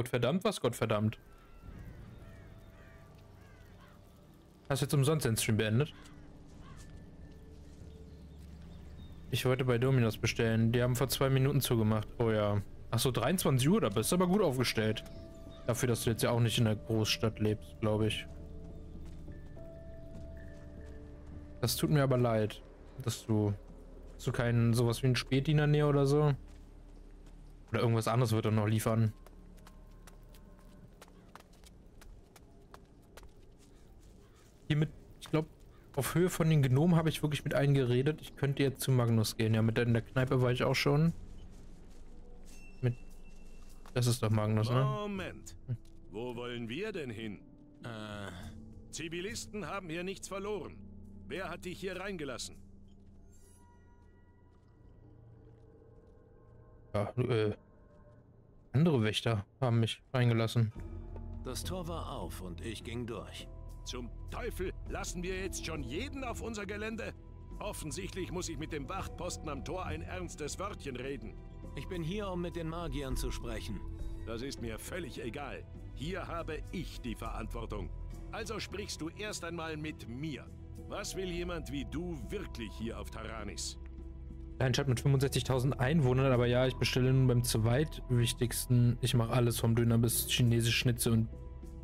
Gottverdammt, was Gottverdammt? Hast du jetzt umsonst den Stream beendet? Ich wollte bei Dominos bestellen. Die haben vor zwei Minuten zugemacht. Oh ja. Achso, 23 Uhr, da bist du aber gut aufgestellt. Dafür, dass du jetzt ja auch nicht in der Großstadt lebst, glaube ich. Das tut mir aber leid, dass du, dass du keinen sowas wie einen Spätdiener näher oder so. Oder irgendwas anderes wird er noch liefern. Hier mit, ich glaube, auf Höhe von den Gnomen habe ich wirklich mit einem geredet. Ich könnte jetzt zu Magnus gehen. Ja, mit der, in der Kneipe war ich auch schon. Mit. Das ist doch Magnus, ne? Moment. Wo wollen wir denn hin? Äh, Zivilisten haben hier nichts verloren. Wer hat dich hier reingelassen? Ja, äh. Andere Wächter haben mich reingelassen. das Tor war auf und ich ging durch. Zum Teufel, lassen wir jetzt schon jeden auf unser Gelände? Offensichtlich muss ich mit dem Wachtposten am Tor ein ernstes Wörtchen reden. Ich bin hier, um mit den Magiern zu sprechen. Das ist mir völlig egal. Hier habe ich die Verantwortung. Also sprichst du erst einmal mit mir. Was will jemand wie du wirklich hier auf Taranis? Kleine Stadt mit 65.000 Einwohnern, aber ja, ich bestelle nun beim zweitwichtigsten. Ich mache alles vom Döner bis chinesisch Schnitzel und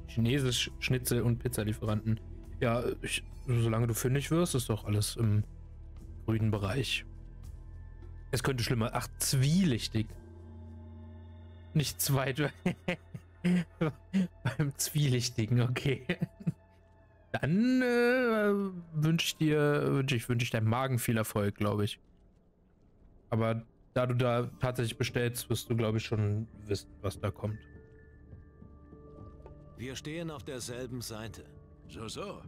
chinesisch Schnitzel und Pizzalieferanten. Ja, ich, solange du fündig wirst, ist doch alles im grünen Bereich. Es könnte schlimmer. Ach, zwielichtig. Nicht zweit. beim zwielichtigen, okay. Dann äh, wünsche ich dir, wünsche ich, wünsche ich deinem Magen viel Erfolg, glaube ich. Aber da du da tatsächlich bestellst, wirst du, glaube ich, schon wissen, was da kommt. Wir stehen auf derselben Seite. So, so.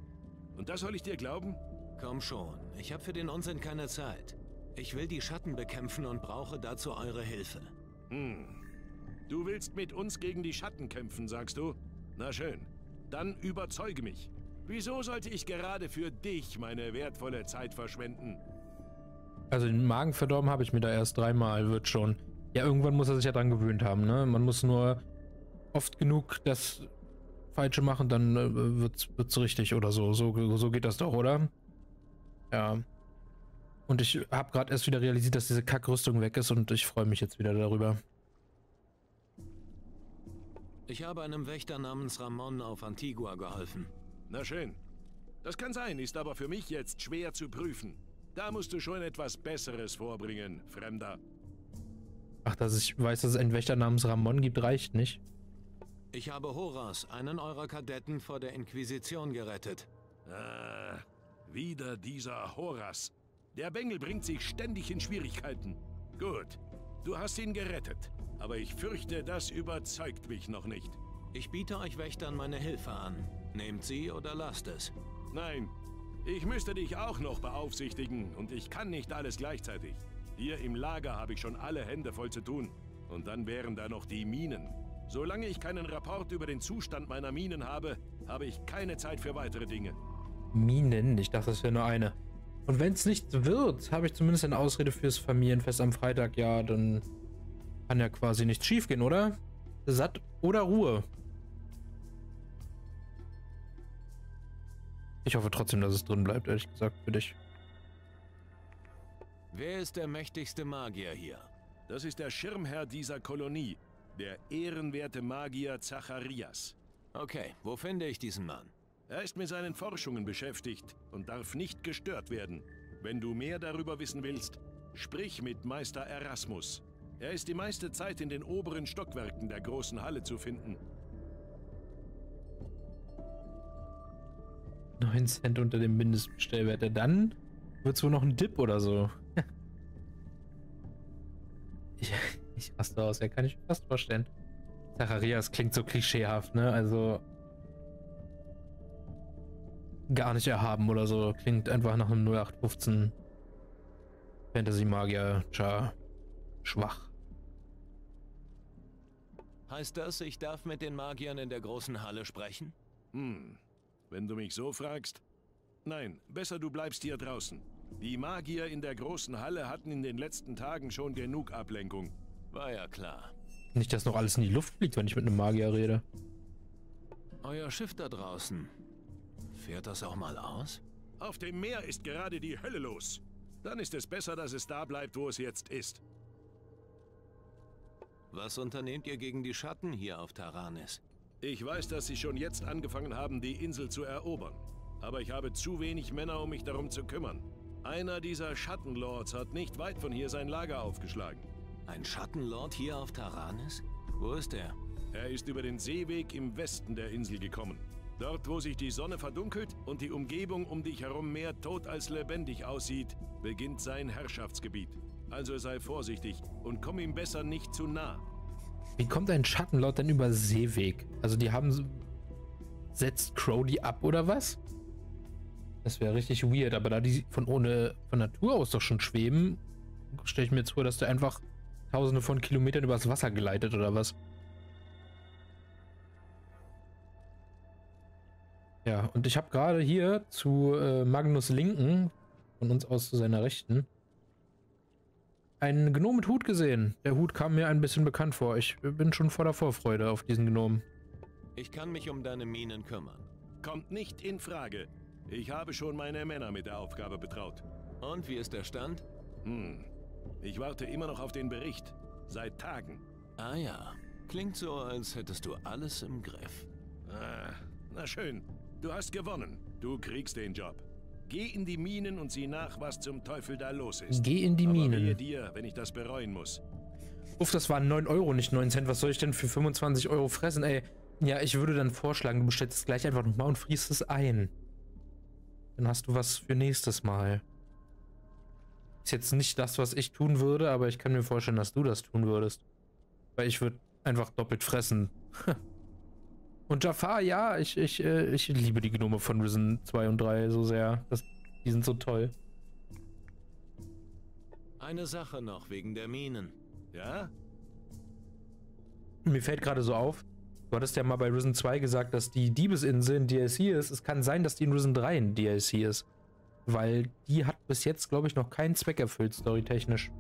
Und das soll ich dir glauben? Komm schon, ich habe für den Unsinn keine Zeit. Ich will die Schatten bekämpfen und brauche dazu eure Hilfe. Hm. Du willst mit uns gegen die Schatten kämpfen, sagst du? Na schön. Dann überzeuge mich. Wieso sollte ich gerade für dich meine wertvolle Zeit verschwenden? Also den Magen verdorben habe ich mir da erst dreimal, wird schon. Ja, irgendwann muss er sich ja dran gewöhnt haben, ne? Man muss nur oft genug das Falsche machen, dann äh, wird's, wird's richtig oder so. so. So geht das doch, oder? Ja. Und ich habe gerade erst wieder realisiert, dass diese Kackrüstung weg ist und ich freue mich jetzt wieder darüber. Ich habe einem Wächter namens Ramon auf Antigua geholfen. Na schön. Das kann sein, ist aber für mich jetzt schwer zu prüfen. Da musst du schon etwas Besseres vorbringen, Fremder. Ach, dass ich weiß, dass es einen Wächter namens Ramon gibt, reicht nicht. Ich habe Horas, einen eurer Kadetten, vor der Inquisition gerettet. Ah, wieder dieser Horas. Der Bengel bringt sich ständig in Schwierigkeiten. Gut, du hast ihn gerettet. Aber ich fürchte, das überzeugt mich noch nicht. Ich biete euch Wächtern meine Hilfe an. Nehmt sie oder lasst es. Nein, ich müsste dich auch noch beaufsichtigen und ich kann nicht alles gleichzeitig. Hier im Lager habe ich schon alle Hände voll zu tun. Und dann wären da noch die Minen. Solange ich keinen Rapport über den Zustand meiner Minen habe, habe ich keine Zeit für weitere Dinge. Minen? Ich dachte, das wäre nur eine. Und wenn es nicht wird, habe ich zumindest eine Ausrede fürs Familienfest am Freitag. Ja, dann kann ja quasi nichts schiefgehen, oder? Satt oder Ruhe? Ich hoffe trotzdem, dass es drin bleibt, ehrlich gesagt, für dich. Wer ist der mächtigste Magier hier? Das ist der Schirmherr dieser Kolonie, der ehrenwerte Magier Zacharias. Okay, wo finde ich diesen Mann? Er ist mit seinen Forschungen beschäftigt und darf nicht gestört werden. Wenn du mehr darüber wissen willst, sprich mit Meister Erasmus. Er ist die meiste Zeit in den oberen Stockwerken der großen Halle zu finden. 9 Cent unter dem Mindestbestellwert. Dann wird es wohl noch ein Dip oder so. Ich, raste aus, ja, kann ich mir fast vorstellen. Zacharias klingt so klischeehaft, ne? Also gar nicht erhaben oder so. Klingt einfach nach einem 0815 Fantasy-Magier. Tja, schwach. Heißt das, ich darf mit den Magiern in der großen Halle sprechen? Hm, wenn du mich so fragst. Nein, besser du bleibst hier draußen. Die Magier in der großen Halle hatten in den letzten Tagen schon genug Ablenkung. War ja klar. Nicht, dass noch alles in die Luft fliegt, wenn ich mit einem Magier rede. Euer Schiff da draußen. Fährt das auch mal aus? Auf dem Meer ist gerade die Hölle los. Dann ist es besser, dass es da bleibt, wo es jetzt ist. Was unternehmt ihr gegen die Schatten hier auf Taranis? Ich weiß, dass sie schon jetzt angefangen haben, die Insel zu erobern. Aber ich habe zu wenig Männer, um mich darum zu kümmern. Einer dieser Schattenlords hat nicht weit von hier sein Lager aufgeschlagen. Ein Schattenlord hier auf Taranis? Wo ist er? Er ist über den Seeweg im Westen der Insel gekommen. Dort, wo sich die Sonne verdunkelt und die Umgebung um dich herum mehr tot als lebendig aussieht, beginnt sein Herrschaftsgebiet. Also sei vorsichtig und komm ihm besser nicht zu nah. Wie kommt ein Schattenlord denn über Seeweg? Also die haben... Setzt Crowley ab oder was? Das wäre richtig weird, aber da die von ohne von Natur aus doch schon schweben, stelle ich mir jetzt vor, dass der einfach tausende von Kilometern übers Wasser geleitet oder was. Ja, und ich habe gerade hier zu äh, Magnus Linken, von uns aus zu seiner Rechten, einen Gnom mit Hut gesehen. Der Hut kam mir ein bisschen bekannt vor. Ich bin schon voller Vorfreude auf diesen Gnom. Ich kann mich um deine Minen kümmern. Kommt nicht in Frage. Ich habe schon meine Männer mit der Aufgabe betraut. Und wie ist der Stand? Hm. Ich warte immer noch auf den Bericht. Seit Tagen. Ah ja. Klingt so, als hättest du alles im Griff. Ah, na schön. Du hast gewonnen. Du kriegst den Job. Geh in die Minen und sieh nach, was zum Teufel da los ist. Geh in die Aber Minen. dir, wenn ich das bereuen muss. Uff, das waren 9 Euro, nicht 9 Cent. Was soll ich denn für 25 Euro fressen, ey? Ja, ich würde dann vorschlagen, du bestellst es gleich einfach nochmal und friest es ein. Dann hast du was für nächstes Mal. Ist jetzt nicht das, was ich tun würde, aber ich kann mir vorstellen, dass du das tun würdest. Weil ich würde einfach doppelt fressen. und Jafar, ja, ich, ich, äh, ich liebe die Gnome von Risen 2 und 3 so sehr. Das, die sind so toll. Eine Sache noch wegen der Minen. Ja? Mir fällt gerade so auf, du hattest ja mal bei Risen 2 gesagt, dass die Diebesinsel ein DLC ist. Es kann sein, dass die in Risen 3 ein DLC ist. Weil die hat bis jetzt, glaube ich, noch keinen Zweck erfüllt, storytechnisch.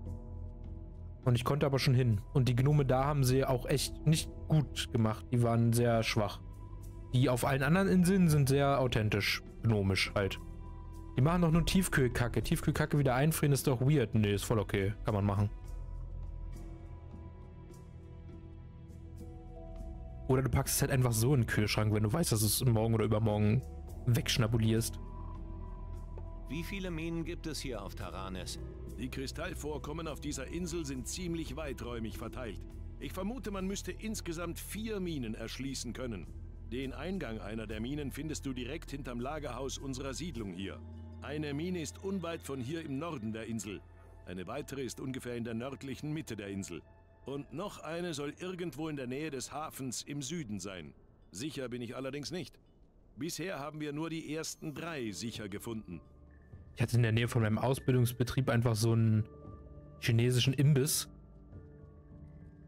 Und ich konnte aber schon hin. Und die Gnome da haben sie auch echt nicht gut gemacht. Die waren sehr schwach. Die auf allen anderen Inseln sind sehr authentisch. Gnomisch halt. Die machen doch nur Tiefkühlkacke. Tiefkühlkacke wieder einfrieren ist doch weird. Nee, ist voll okay. Kann man machen. Oder du packst es halt einfach so in den Kühlschrank, wenn du weißt, dass du es morgen oder übermorgen wegschnabulierst. Wie viele Minen gibt es hier auf Taranis? Die Kristallvorkommen auf dieser Insel sind ziemlich weiträumig verteilt. Ich vermute, man müsste insgesamt vier Minen erschließen können. Den Eingang einer der Minen findest du direkt hinterm Lagerhaus unserer Siedlung hier. Eine Mine ist unweit von hier im Norden der Insel. Eine weitere ist ungefähr in der nördlichen Mitte der Insel. Und noch eine soll irgendwo in der Nähe des Hafens im Süden sein. Sicher bin ich allerdings nicht. Bisher haben wir nur die ersten drei sicher gefunden. Ich hatte in der Nähe von meinem Ausbildungsbetrieb einfach so einen chinesischen Imbiss.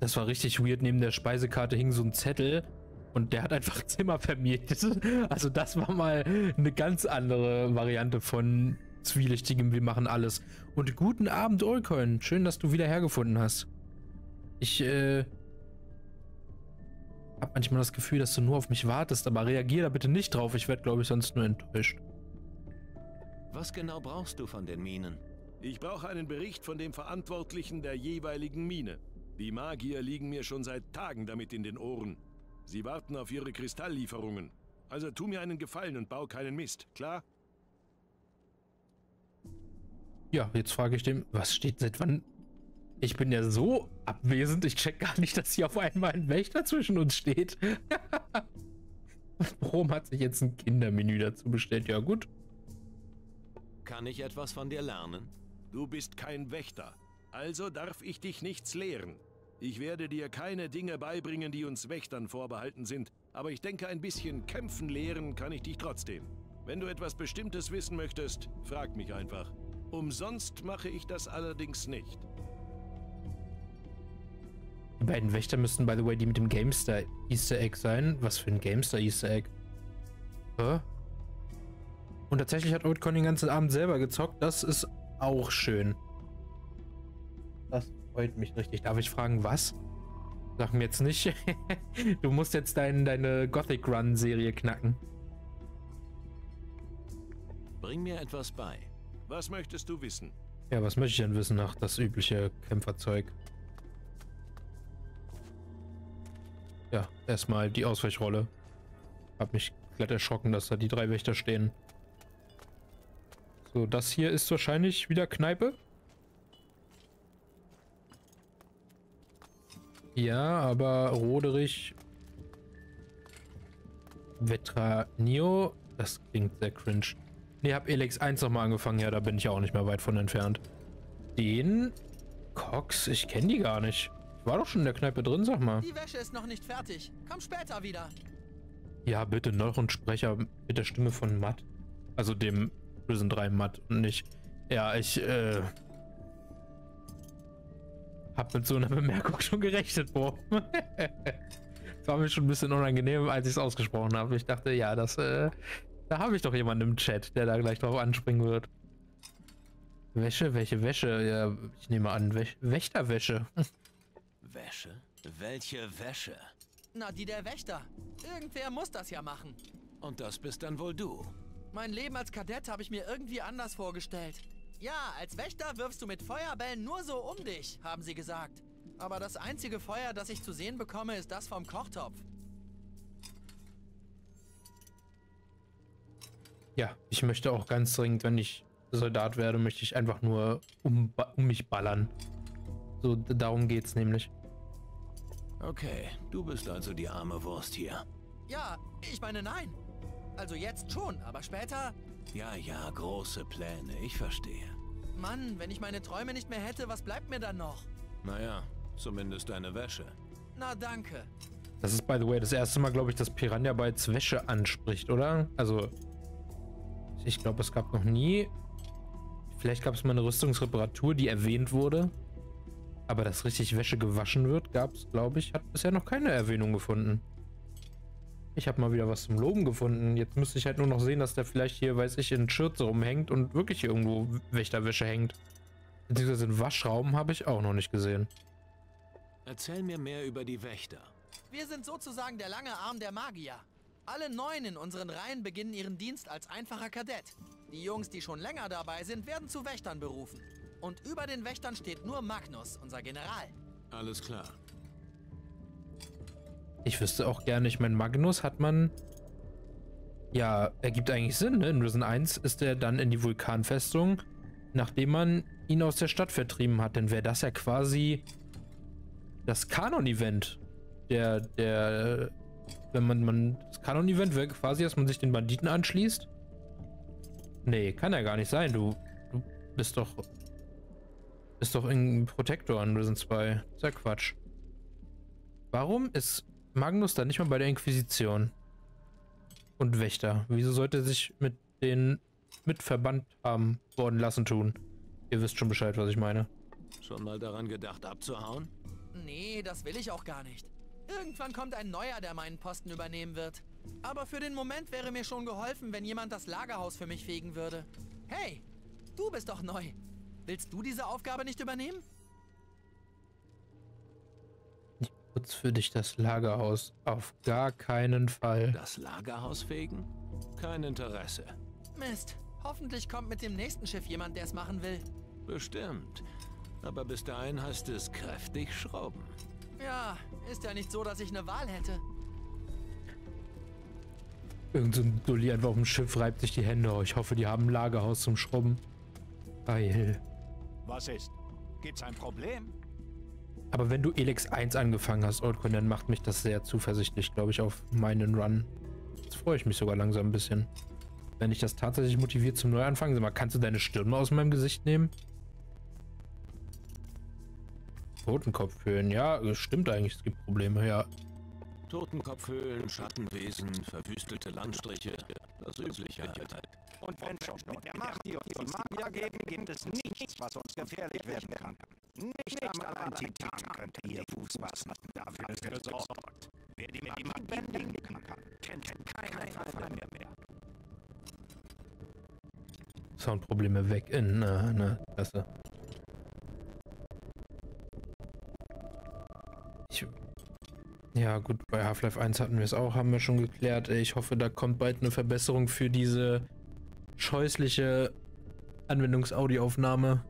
Das war richtig weird. Neben der Speisekarte hing so ein Zettel und der hat einfach Zimmer vermietet. Also das war mal eine ganz andere Variante von zwielichtigem Wir machen alles. Und guten Abend, Ulcoin. Schön, dass du wieder hergefunden hast. Ich, äh... Hab manchmal das Gefühl, dass du nur auf mich wartest, aber reagier da bitte nicht drauf. Ich werde, glaube ich, sonst nur enttäuscht. Was genau brauchst du von den Minen? Ich brauche einen Bericht von dem Verantwortlichen der jeweiligen Mine. Die Magier liegen mir schon seit Tagen damit in den Ohren. Sie warten auf ihre Kristalllieferungen. Also tu mir einen Gefallen und bau keinen Mist, klar? Ja, jetzt frage ich dem, was steht seit wann? Ich bin ja so abwesend, ich check gar nicht, dass hier auf einmal ein Wächter zwischen uns steht. Warum hat sich jetzt ein Kindermenü dazu bestellt? Ja, gut. Kann ich etwas von dir lernen? Du bist kein Wächter. Also darf ich dich nichts lehren. Ich werde dir keine Dinge beibringen, die uns Wächtern vorbehalten sind. Aber ich denke, ein bisschen kämpfen lehren kann ich dich trotzdem. Wenn du etwas Bestimmtes wissen möchtest, frag mich einfach. Umsonst mache ich das allerdings nicht. Die beiden Wächter müssten, by the way, die mit dem Gamestar Easter Egg sein. Was für ein Gamestar Easter Egg? Hä? Und tatsächlich hat Oldcon den ganzen Abend selber gezockt. Das ist auch schön. Das freut mich richtig. Darf ich fragen, was? Sag mir jetzt nicht. du musst jetzt dein, deine Gothic Run Serie knacken. Bring mir etwas bei. Was möchtest du wissen? Ja, was möchte ich denn wissen nach das übliche Kämpferzeug? Ja, erstmal die Ausweichrolle. Hab mich glatt erschrocken, dass da die drei Wächter stehen. So, das hier ist wahrscheinlich wieder Kneipe. Ja, aber Roderich Vetranio, das klingt sehr cringe. Ne, hab Elex 1 nochmal angefangen, ja, da bin ich auch nicht mehr weit von entfernt. Den Cox, ich kenne die gar nicht. Ich war doch schon in der Kneipe drin, sag mal. Die Wäsche ist noch nicht fertig. Komm später wieder. Ja, bitte Neuronsprecher mit der Stimme von Matt. Also dem Prison 3 Matt und nicht. Ja, ich, äh. Hab mit so einer Bemerkung schon gerechnet, Bro. das war mir schon ein bisschen unangenehm, als ich es ausgesprochen habe. Ich dachte, ja, das, äh, da habe ich doch jemanden im Chat, der da gleich drauf anspringen wird. Wäsche? Welche Wäsche? Ja, ich nehme an, Wäch Wächterwäsche. Wäsche? Welche Wäsche? Na, die der Wächter. Irgendwer muss das ja machen. Und das bist dann wohl du. Mein Leben als Kadett habe ich mir irgendwie anders vorgestellt. Ja, als Wächter wirfst du mit Feuerbällen nur so um dich, haben sie gesagt. Aber das einzige Feuer, das ich zu sehen bekomme, ist das vom Kochtopf. Ja, ich möchte auch ganz dringend, wenn ich Soldat werde, möchte ich einfach nur um, um mich ballern. So, darum geht's nämlich. Okay, du bist also die arme Wurst hier. Ja, ich meine nein. Also jetzt schon, aber später... Ja, ja, große Pläne, ich verstehe. Mann, wenn ich meine Träume nicht mehr hätte, was bleibt mir dann noch? Naja, zumindest deine Wäsche. Na, danke. Das ist, by the way, das erste Mal, glaube ich, dass Piranha Bytes Wäsche anspricht, oder? Also, ich glaube, es gab noch nie... Vielleicht gab es mal eine Rüstungsreparatur, die erwähnt wurde. Aber dass richtig Wäsche gewaschen wird, gab es, glaube ich, hat bisher noch keine Erwähnung gefunden. Ich habe mal wieder was zum Loben gefunden. Jetzt müsste ich halt nur noch sehen, dass der vielleicht hier, weiß ich, in Schürze rumhängt und wirklich hier irgendwo Wächterwäsche hängt. Beziehungsweise einen Waschraum habe ich auch noch nicht gesehen. Erzähl mir mehr über die Wächter. Wir sind sozusagen der lange Arm der Magier. Alle Neuen in unseren Reihen beginnen ihren Dienst als einfacher Kadett. Die Jungs, die schon länger dabei sind, werden zu Wächtern berufen. Und über den Wächtern steht nur Magnus, unser General. Alles klar. Ich wüsste auch gerne, ich meine, Magnus hat man... Ja, ergibt eigentlich Sinn, ne? In Risen 1 ist er dann in die Vulkanfestung, nachdem man ihn aus der Stadt vertrieben hat. Dann wäre das ja quasi das Kanon-Event der, der wenn man, man das Kanon-Event wäre quasi, dass man sich den Banditen anschließt. Nee, kann ja gar nicht sein. Du, du bist doch bist doch in Protector in Risen 2. ist ja Quatsch. Warum ist Magnus dann nicht mal bei der Inquisition? Und Wächter. Wieso sollte er sich mit den mit Verband haben worden lassen tun? Ihr wisst schon Bescheid, was ich meine. Schon mal daran gedacht, abzuhauen? Nee, das will ich auch gar nicht. Irgendwann kommt ein neuer, der meinen Posten übernehmen wird. Aber für den Moment wäre mir schon geholfen, wenn jemand das Lagerhaus für mich fegen würde. Hey, du bist doch neu. Willst du diese Aufgabe nicht übernehmen? Ich putze für dich das Lagerhaus. Auf gar keinen Fall. Das Lagerhaus fegen? Kein Interesse. Mist. Hoffentlich kommt mit dem nächsten Schiff jemand, der es machen will. Bestimmt. Aber bis dahin heißt es kräftig schrauben. Ja, ist ja nicht so, dass ich eine Wahl hätte. Irgend so ein Dulli einfach auf dem Schiff reibt sich die Hände. Oh, ich hoffe, die haben ein Lagerhaus zum Schrubben. Geil. Was ist? Gibt's ein Problem? Aber wenn du Elex 1 angefangen hast, Oldcoin, dann macht mich das sehr zuversichtlich, glaube ich, auf meinen Run. Jetzt freue ich mich sogar langsam ein bisschen. Wenn ich das tatsächlich motiviert zum Neuanfang, sag mal, kannst du deine Stirn aus meinem Gesicht nehmen? Totenkopfhöhlen, ja, stimmt eigentlich, es gibt Probleme, ja. Totenkopfhöhlen, Schattenwesen, verwüstelte Landstriche, das Übliche halt. Und wenn schon der Macht, die uns die Magier geben, gibt es nichts, was uns gefährlich werden kann. Nicht einmal ein Titan könnte hier Fuß fassen. Dafür ist gesorgt. Wer die Magie bändigen kann, kennt keine Verfall mehr mehr. Soundprobleme weg in, na, na, klasse. Ich Ja, gut, bei Half-Life 1 hatten wir es auch, haben wir schon geklärt. Ich hoffe, da kommt bald eine Verbesserung für diese scheußliche Anwendungsaudioaufnahme.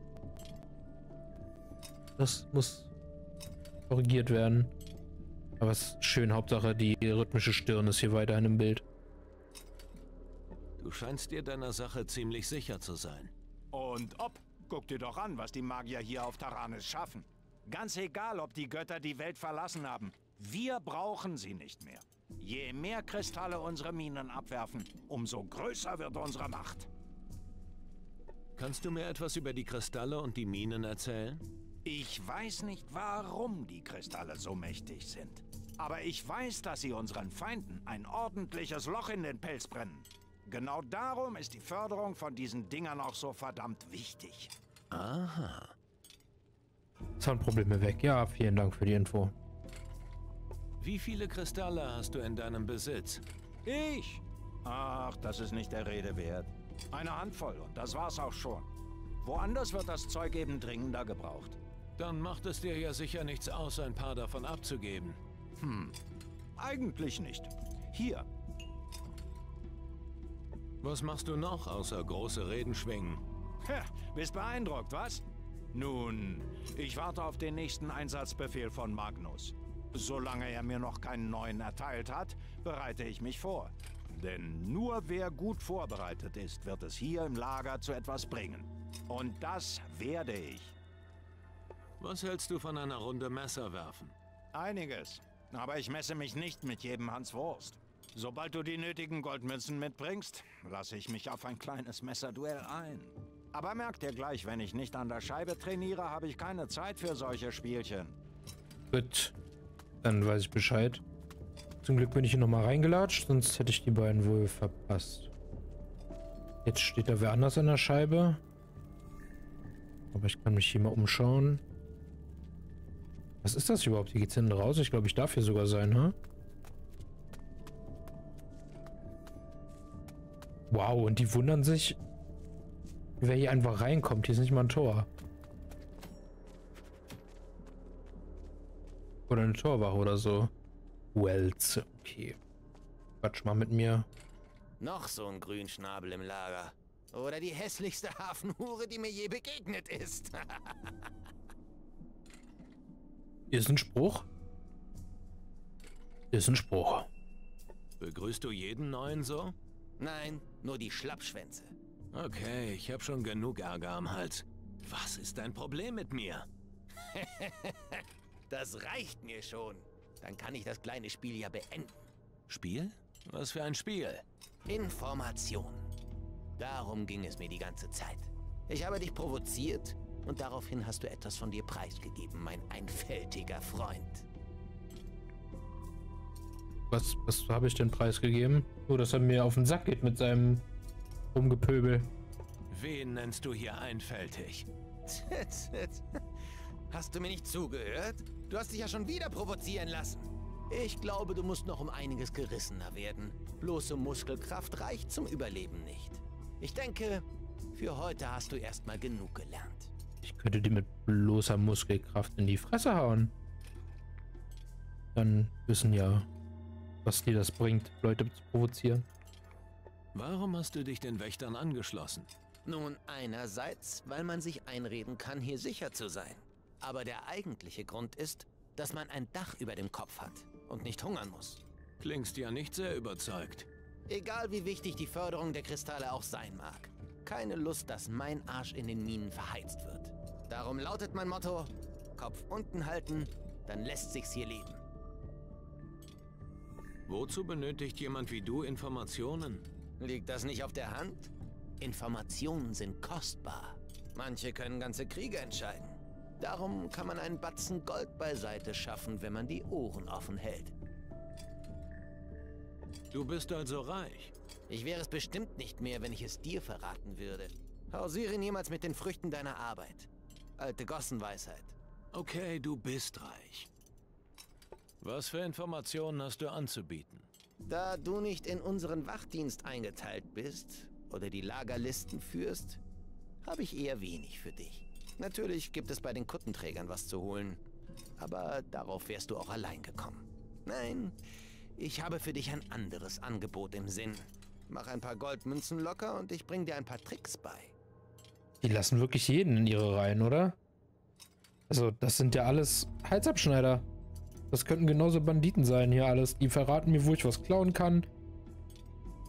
Das muss korrigiert werden. Aber es ist schön, Hauptsache die rhythmische Stirn ist hier weiterhin im Bild. Du scheinst dir deiner Sache ziemlich sicher zu sein. Und ob, guck dir doch an, was die Magier hier auf Taranis schaffen. Ganz egal, ob die Götter die Welt verlassen haben. Wir brauchen sie nicht mehr. Je mehr Kristalle unsere Minen abwerfen, umso größer wird unsere Macht. Kannst du mir etwas über die Kristalle und die Minen erzählen? Ich weiß nicht, warum die Kristalle so mächtig sind. Aber ich weiß, dass sie unseren Feinden ein ordentliches Loch in den Pelz brennen. Genau darum ist die Förderung von diesen Dingern auch so verdammt wichtig. Aha. Soundprobleme weg. Ja, vielen Dank für die Info. Wie viele Kristalle hast du in deinem Besitz? Ich? Ach, das ist nicht der Rede wert. Eine Handvoll und das war's auch schon. Woanders wird das Zeug eben dringender gebraucht. Dann macht es dir ja sicher nichts aus, ein paar davon abzugeben. Hm, eigentlich nicht. Hier, Was machst du noch, außer große Reden schwingen? Ha, bist beeindruckt, was? Nun, ich warte auf den nächsten Einsatzbefehl von Magnus. Solange er mir noch keinen neuen erteilt hat, bereite ich mich vor. Denn nur wer gut vorbereitet ist, wird es hier im Lager zu etwas bringen. Und das werde ich. Was hältst du von einer Runde Messer werfen? Einiges. Aber ich messe mich nicht mit jedem Hans Wurst. Sobald du die nötigen Goldmünzen mitbringst, lasse ich mich auf ein kleines Messerduell ein. Aber merk dir gleich, wenn ich nicht an der Scheibe trainiere, habe ich keine Zeit für solche Spielchen. Gut. Dann weiß ich Bescheid. Zum Glück bin ich hier nochmal reingelatscht, sonst hätte ich die beiden wohl verpasst. Jetzt steht da wer anders an der Scheibe. Aber ich kann mich hier mal umschauen. Was ist das überhaupt? Hier geht's hinten raus. Ich glaube, ich darf hier sogar sein, ha? Wow, und die wundern sich, wer hier einfach reinkommt. Hier ist nicht mal ein Tor. Oder eine Torwache oder so. Wells, okay. Quatsch mal mit mir. Noch so ein Grünschnabel im Lager. Oder die hässlichste Hafenhure, die mir je begegnet ist. Hier ist ein Spruch. Hier ist ein Spruch. Begrüßt du jeden neuen so? Nein, nur die Schlappschwänze. Okay, ich habe schon genug Ärger am Hals. Was ist dein Problem mit mir? Das reicht mir schon. Dann kann ich das kleine Spiel ja beenden. Spiel? Was für ein Spiel? Information. Darum ging es mir die ganze Zeit. Ich habe dich provoziert und daraufhin hast du etwas von dir preisgegeben, mein einfältiger Freund. Was, was habe ich denn preisgegeben? Oh, dass er mir auf den Sack geht mit seinem Rumgepöbel. Wen nennst du hier einfältig? Hast du mir nicht zugehört? Du hast dich ja schon wieder provozieren lassen. Ich glaube, du musst noch um einiges gerissener werden. Bloße Muskelkraft reicht zum Überleben nicht. Ich denke, für heute hast du erstmal genug gelernt. Ich könnte dir mit bloßer Muskelkraft in die Fresse hauen. Dann wissen ja, was dir das bringt, Leute zu provozieren. Warum hast du dich den Wächtern angeschlossen? Nun, einerseits, weil man sich einreden kann, hier sicher zu sein. Aber der eigentliche Grund ist, dass man ein Dach über dem Kopf hat und nicht hungern muss. Klingst ja nicht sehr überzeugt. Egal wie wichtig die Förderung der Kristalle auch sein mag. Keine Lust, dass mein Arsch in den Minen verheizt wird. Darum lautet mein Motto, Kopf unten halten, dann lässt sich's hier leben. Wozu benötigt jemand wie du Informationen? Liegt das nicht auf der Hand? Informationen sind kostbar. Manche können ganze Kriege entscheiden. Darum kann man einen Batzen Gold beiseite schaffen, wenn man die Ohren offen hält. Du bist also reich. Ich wäre es bestimmt nicht mehr, wenn ich es dir verraten würde. Hausiere niemals mit den Früchten deiner Arbeit. Alte Gossenweisheit. Okay, du bist reich. Was für Informationen hast du anzubieten? Da du nicht in unseren Wachdienst eingeteilt bist oder die Lagerlisten führst, habe ich eher wenig für dich. Natürlich gibt es bei den Kuttenträgern was zu holen, aber darauf wärst du auch allein gekommen. Nein, ich habe für dich ein anderes Angebot im Sinn. Mach ein paar Goldmünzen locker und ich bring dir ein paar Tricks bei. Die lassen wirklich jeden in ihre Reihen, oder? Also, das sind ja alles Halsabschneider. Das könnten genauso Banditen sein hier alles. Die verraten mir, wo ich was klauen kann.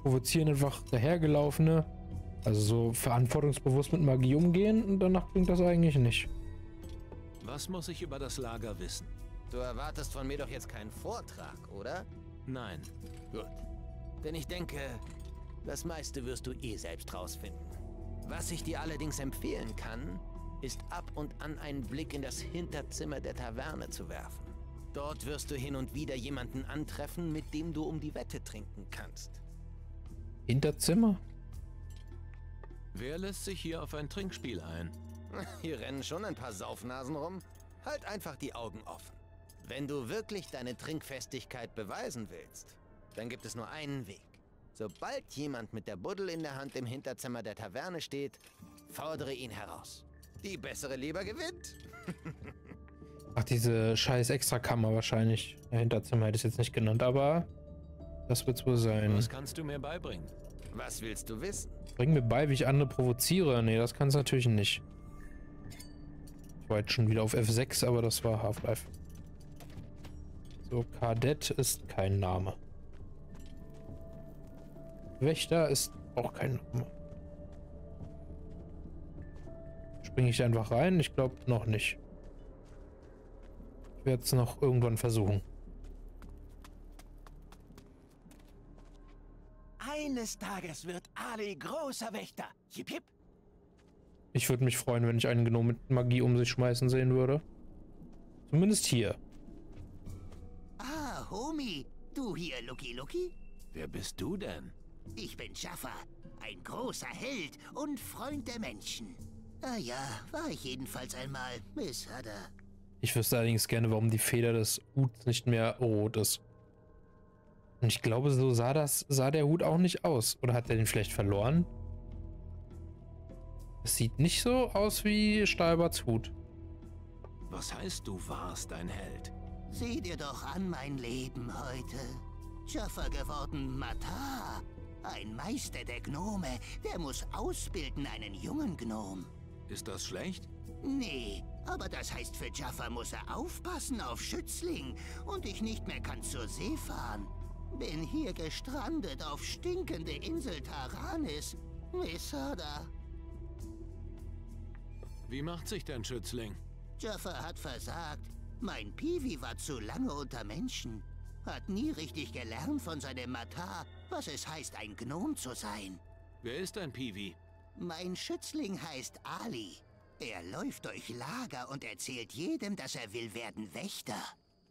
Provozieren einfach dahergelaufene. Also so verantwortungsbewusst mit Magie umgehen und danach klingt das eigentlich nicht. Was muss ich über das Lager wissen? Du erwartest von mir doch jetzt keinen Vortrag, oder? Nein. Gut. Denn ich denke, das meiste wirst du eh selbst rausfinden. Was ich dir allerdings empfehlen kann, ist ab und an einen Blick in das Hinterzimmer der Taverne zu werfen. Dort wirst du hin und wieder jemanden antreffen, mit dem du um die Wette trinken kannst. Hinterzimmer? Wer lässt sich hier auf ein Trinkspiel ein? Hier rennen schon ein paar Saufnasen rum. Halt einfach die Augen offen. Wenn du wirklich deine Trinkfestigkeit beweisen willst, dann gibt es nur einen Weg. Sobald jemand mit der Buddel in der Hand im Hinterzimmer der Taverne steht, fordere ihn heraus. Die bessere Leber gewinnt. Ach, diese scheiß Extrakammer wahrscheinlich. Hinterzimmer hätte ich jetzt nicht genannt, aber das wird's wohl sein. Was kannst du mir beibringen? Was willst du wissen? Bring mir bei, wie ich andere provoziere. Nee, das kann es natürlich nicht. Ich war jetzt schon wieder auf F6, aber das war Half-Life. So, Kadett ist kein Name. Wächter ist auch kein Name. Springe ich einfach rein? Ich glaube noch nicht. Ich werde es noch irgendwann versuchen. Eines Tages wird Ali großer Wächter. Jip, jip. Ich würde mich freuen, wenn ich einen Gnom mit Magie um sich schmeißen sehen würde. Zumindest hier. Ah, Homie. Du hier, Lucky Lucky? Wer bist du denn? Ich bin Jaffa, ein großer Held und Freund der Menschen. Ah ja, war ich jedenfalls einmal, Miss Hadder. Ich wüsste allerdings gerne, warum die Feder des Huts nicht mehr rot ist. Und ich glaube, so sah das, sah der Hut auch nicht aus. Oder hat er den vielleicht verloren? Es sieht nicht so aus wie Stalberts Hut. Was heißt, du warst ein Held? Sieh dir doch an mein Leben heute. Jaffa geworden Matar. Ein Meister der Gnome, der muss ausbilden einen jungen Gnom. Ist das schlecht? Nee, aber das heißt für Jaffa muss er aufpassen auf Schützling und ich nicht mehr kann zur See fahren. Bin hier gestrandet auf stinkende Insel Taranis. Mesada. Wie macht sich dein Schützling? Jaffa hat versagt. Mein Piwi war zu lange unter Menschen. Hat nie richtig gelernt von seinem Matar, was es heißt, ein Gnom zu sein. Wer ist dein Piwi? Mein Schützling heißt Ali. Er läuft durch Lager und erzählt jedem, dass er will werden Wächter.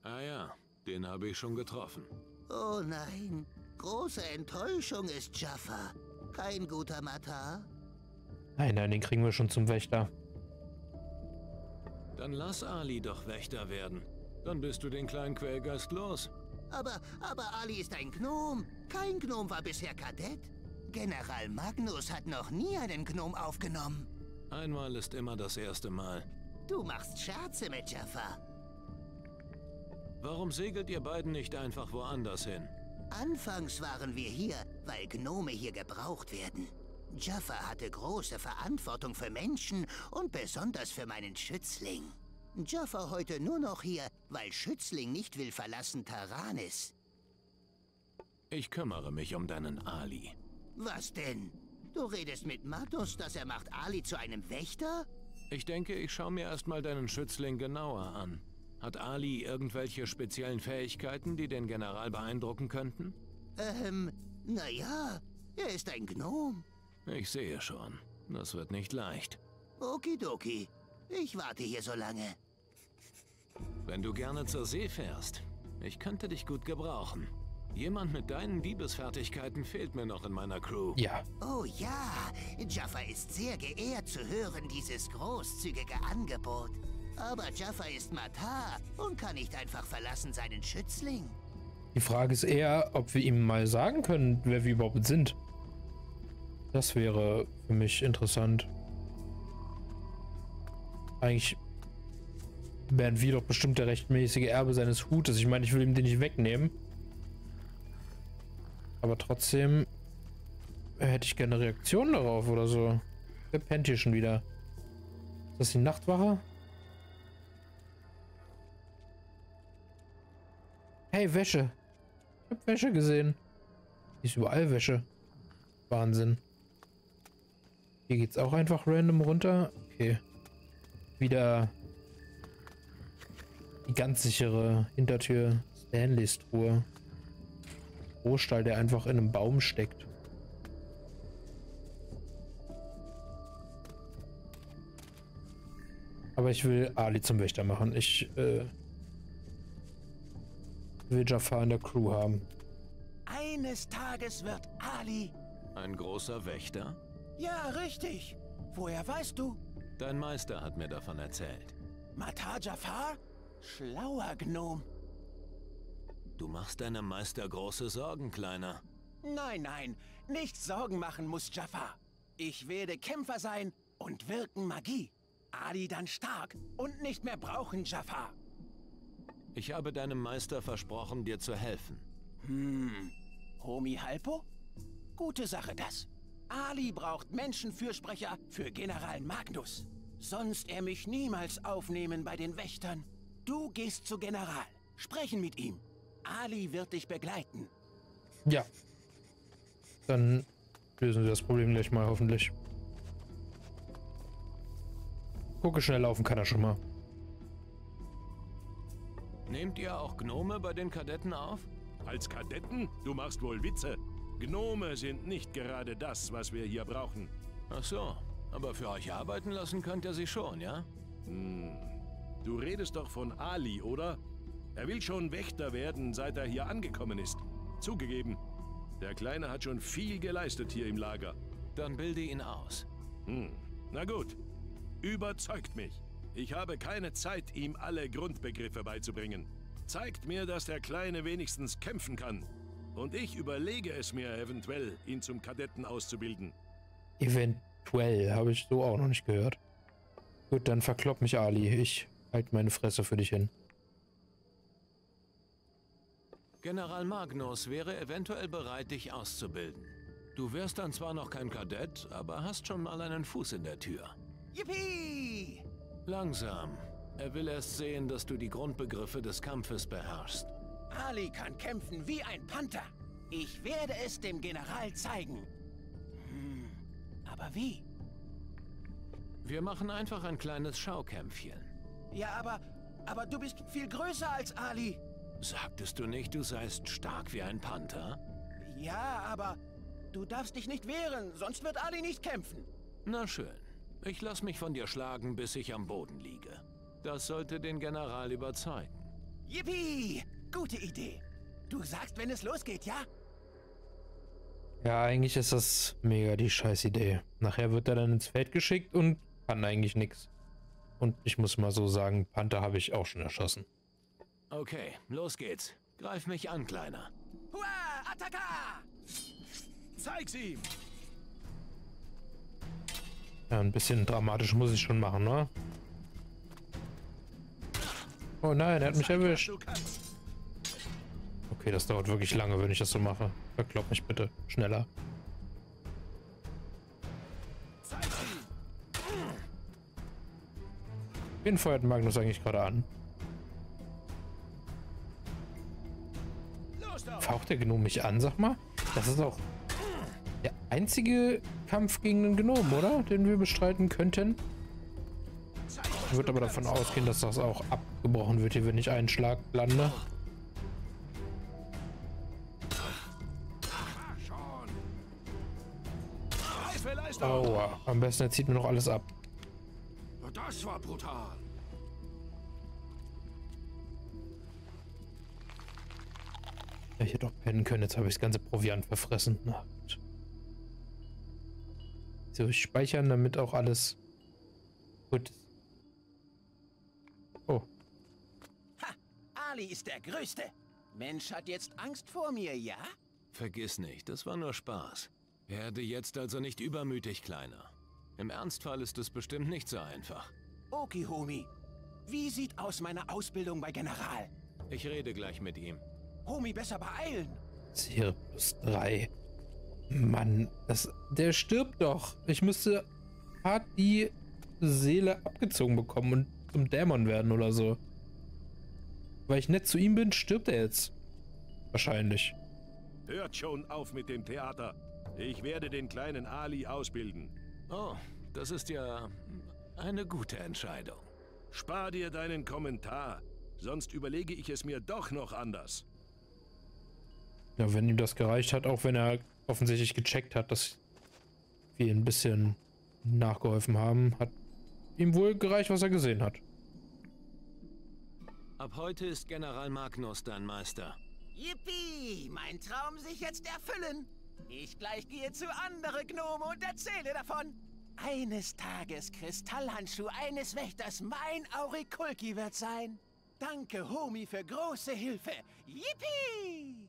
Ah ja, den habe ich schon getroffen. Oh nein, große Enttäuschung ist Jaffa. Kein guter Matar. Nein, nein, den kriegen wir schon zum Wächter. Dann lass Ali doch Wächter werden. Dann bist du den kleinen Quellgeist los. Aber, aber Ali ist ein Gnom. Kein Gnom war bisher Kadett. General Magnus hat noch nie einen Gnom aufgenommen. Einmal ist immer das erste Mal. Du machst Scherze mit Jaffa. Warum segelt ihr beiden nicht einfach woanders hin? Anfangs waren wir hier, weil Gnome hier gebraucht werden. Jaffa hatte große Verantwortung für Menschen und besonders für meinen Schützling. Jaffa heute nur noch hier, weil Schützling nicht will verlassen Taranis. Ich kümmere mich um deinen Ali. Was denn? Du redest mit Matus, dass er macht Ali zu einem Wächter? Ich denke, ich schaue mir erstmal deinen Schützling genauer an. Hat Ali irgendwelche speziellen Fähigkeiten, die den General beeindrucken könnten? Ähm, naja, er ist ein Gnom. Ich sehe schon. Das wird nicht leicht. Okidoki. Ich warte hier so lange. Wenn du gerne zur See fährst, ich könnte dich gut gebrauchen. Jemand mit deinen Diebesfertigkeiten fehlt mir noch in meiner Crew. Ja. Oh ja, Jaffa ist sehr geehrt zu hören, dieses großzügige Angebot. Aber Jaffa ist Matar und kann nicht einfach verlassen seinen Schützling. Die Frage ist eher, ob wir ihm mal sagen können, wer wir überhaupt sind. Das wäre für mich interessant. Eigentlich wären wir doch bestimmt der rechtmäßige Erbe seines Hutes. Ich meine, ich will ihm den nicht wegnehmen. Aber trotzdem hätte ich gerne Reaktion darauf oder so. Wer pennt hier schon wieder? Ist das die Nachtwache? Hey, Wäsche. Ich hab Wäsche gesehen. Hier ist überall Wäsche. Wahnsinn. Hier geht's auch einfach random runter. Okay. Wieder die ganz sichere Hintertür Stanleys Truhe. Rohstall, der einfach in einem Baum steckt. Aber ich will Ali zum Wächter machen. Ich äh, will Jafar in der Crew haben. Eines Tages wird Ali... Ein großer Wächter? Ja, richtig. Woher weißt du? Dein Meister hat mir davon erzählt. Matar Jafar? Schlauer Gnom. Du machst deinem Meister große Sorgen, Kleiner. Nein, nein, nicht Sorgen machen muss Jafar. Ich werde Kämpfer sein und wirken Magie. Ali dann stark und nicht mehr brauchen Jafar. Ich habe deinem Meister versprochen, dir zu helfen. Hm, Homi Halpo? Gute Sache das. Ali braucht Menschenfürsprecher für General Magnus. Sonst er mich niemals aufnehmen bei den Wächtern. Du gehst zu General. Sprechen mit ihm. Ali wird dich begleiten. Ja. Dann lösen wir das Problem gleich mal, hoffentlich. Gucke, schnell laufen kann er schon mal. Nehmt ihr auch Gnome bei den Kadetten auf? Als Kadetten? Du machst wohl Witze. Gnome sind nicht gerade das, was wir hier brauchen. Ach so, aber für euch arbeiten lassen könnt ihr sie schon, ja? Hm. Du redest doch von Ali, oder? Er will schon Wächter werden, seit er hier angekommen ist. Zugegeben, der Kleine hat schon viel geleistet hier im Lager. Dann bilde ihn aus. Hm. Na gut. Überzeugt mich. Ich habe keine Zeit, ihm alle Grundbegriffe beizubringen. Zeigt mir, dass der Kleine wenigstens kämpfen kann. Und ich überlege es mir eventuell, ihn zum Kadetten auszubilden. Eventuell, habe ich so auch noch nicht gehört. Gut, dann verklopp mich Ali. Ich halt meine Fresse für dich hin. General Magnus wäre eventuell bereit, dich auszubilden. Du wärst dann zwar noch kein Kadett, aber hast schon mal einen Fuß in der Tür. Yippie! Langsam. Er will erst sehen, dass du die Grundbegriffe des Kampfes beherrschst. Ali kann kämpfen wie ein Panther. Ich werde es dem General zeigen. Hm, aber wie? Wir machen einfach ein kleines Schaukämpfchen. Ja, aber... Aber du bist viel größer als Ali. Sagtest du nicht, du seist stark wie ein Panther? Ja, aber... Du darfst dich nicht wehren, sonst wird Ali nicht kämpfen. Na schön. Ich lass mich von dir schlagen, bis ich am Boden liege. Das sollte den General überzeugen. Yippie! Gute Idee. Du sagst, wenn es losgeht, ja? Ja, eigentlich ist das mega die Scheißidee. Nachher wird er dann ins Feld geschickt und kann eigentlich nichts. Und ich muss mal so sagen, Panther habe ich auch schon erschossen. Okay, los geht's. Greif mich an, Kleiner. Hua! Attacka! Zeig's ihm! Ja, ein bisschen dramatisch muss ich schon machen, ne? Oh nein, er hat mich erwischt. Okay, das dauert wirklich lange, wenn ich das so mache. Verklopp mich bitte. Schneller. Wen feuert Magnus eigentlich gerade an? Faucht der Gnom mich an, sag mal? Das ist auch der einzige Kampf gegen den Gnom, oder? Den wir bestreiten könnten. Ich würde aber davon ausgehen, dass das auch abgebrochen wird hier, wenn ich einen Schlag lande. Aua, am besten er zieht mir noch alles ab. Das war brutal. Ja, ich hätte doch pennen können, jetzt habe ich das ganze Proviant verfressen. Na gut. So, ich speichern, damit auch alles gut ist. Oh, Ha! Ali ist der Größte. Mensch hat jetzt Angst vor mir, ja? Vergiss nicht, das war nur Spaß. Werde jetzt also nicht übermütig, Kleiner. Im Ernstfall ist es bestimmt nicht so einfach. Okay, Homie. Wie sieht aus meine Ausbildung bei General? Ich rede gleich mit ihm. Homie, besser beeilen. Plus 3. Mann, das, der stirbt doch. Ich müsste hart die Seele abgezogen bekommen und zum Dämon werden oder so. Weil ich nett zu ihm bin, stirbt er jetzt. Wahrscheinlich. Hört schon auf mit dem Theater. Ich werde den kleinen Ali ausbilden. Oh, das ist ja eine gute Entscheidung. Spar dir deinen Kommentar, sonst überlege ich es mir doch noch anders. Ja, wenn ihm das gereicht hat, auch wenn er offensichtlich gecheckt hat, dass wir ein bisschen nachgeholfen haben, hat ihm wohl gereicht, was er gesehen hat. Ab heute ist General Magnus dein Meister. Yippie, mein Traum sich jetzt erfüllen. Ich gleich gehe zu andere Gnome und erzähle davon. Eines Tages Kristallhandschuh eines Wächters mein Aurikulki wird sein. Danke, Homie, für große Hilfe. Yippie!